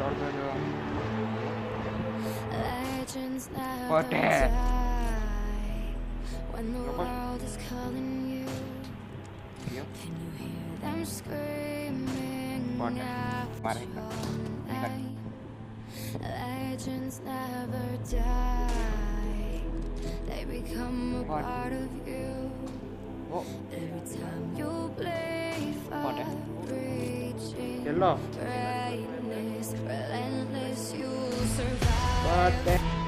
What the heck? When the world is calling you, can you hear them screaming what Legends never die. They become a what? part of you. Oh. Every time you play for reaching. Hello relentless, you'll survive. What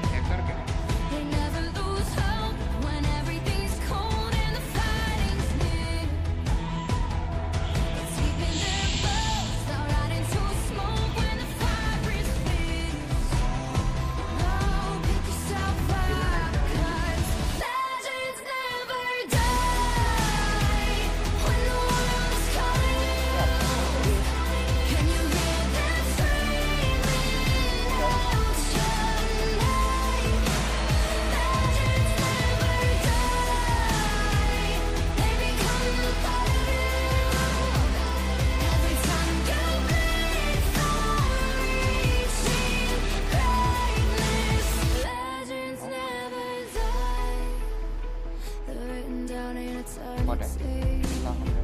Terima kasih.